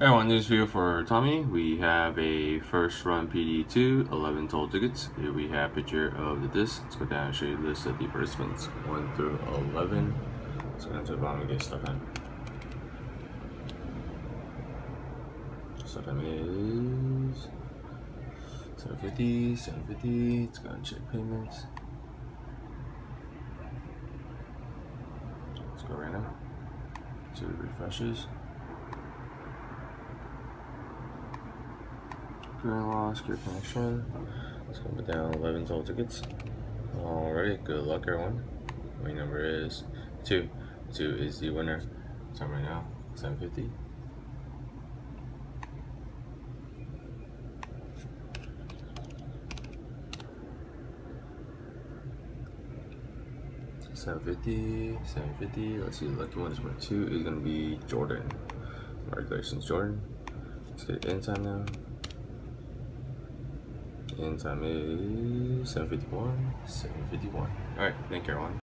Everyone, this video for Tommy. We have a first run PD2, 11 total tickets. Here we have a picture of the disc. Let's go down and show you the list of the participants 1 through 11. Let's go down to the bottom and get stuff in. Stuff in is 750, 750. Let's go and check payments. Let's go right now. Two refreshes. Green loss, good connection. Let's go down 11 total tickets. Alrighty, good luck everyone. My number is 2. 2 is the winner. Time right now, 750. Seven fifty, seven fifty. Let's see, the lucky one is number two is gonna be Jordan. Congratulations, Jordan. Let's get in time now. And time is 7.51, 7.51. All right, thank you everyone.